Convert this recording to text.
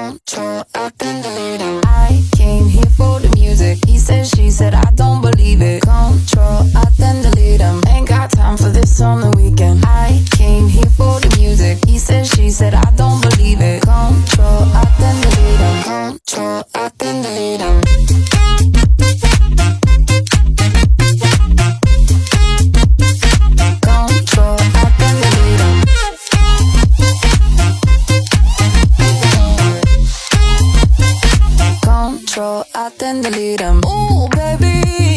Control, I can delete him. I came here for the music. He said, she said, I don't believe it. Control, I then delete him. Ain't got time for this on the weekend. I came here for the music. He said, she said, I don't believe it. Control, Control, I then delete them. Ooh, baby.